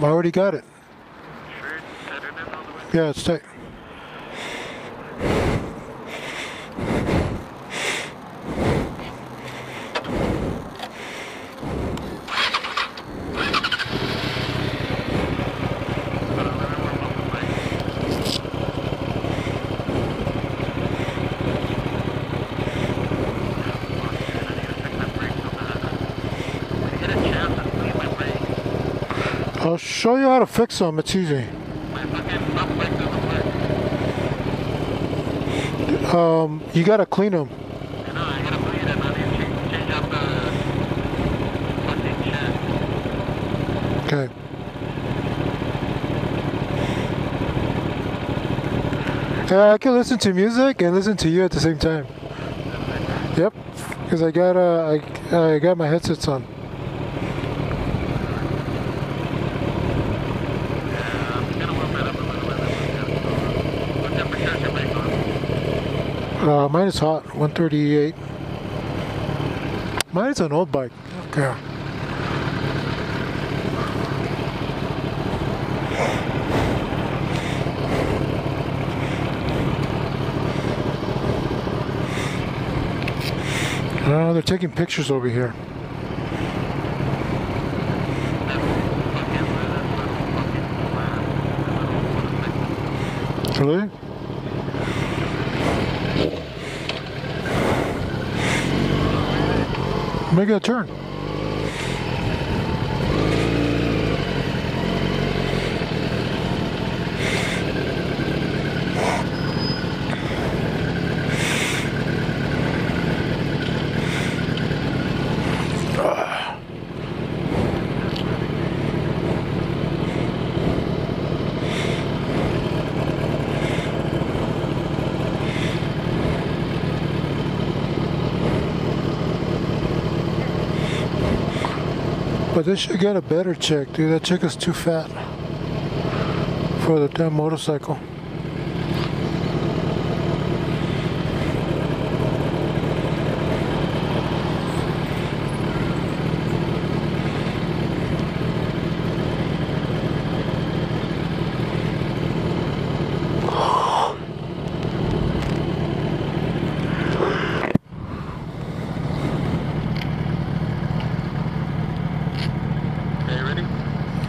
I already got it. Sure, set it in all the way. Yeah, it's tight. I'll show you how to fix them. It's easy. Um, you gotta clean them. Okay. Yeah, I can listen to music and listen to you at the same time. Yep, because I got uh, I, I got my headsets on. Uh, mine is hot, 138. Mine is an old bike. Okay. Oh, they're taking pictures over here. Really? Make a turn. But they should get a better chick, dude. That chick is too fat for the damn motorcycle.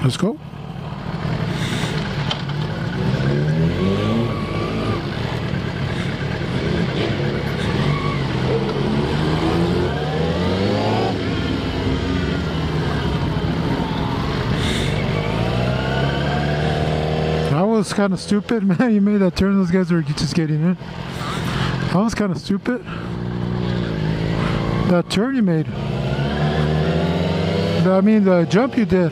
Let's go. Was kind of stupid, man. You made that turn. Those guys were just getting in. That was kind of stupid. That turn you made. I mean, the jump you did.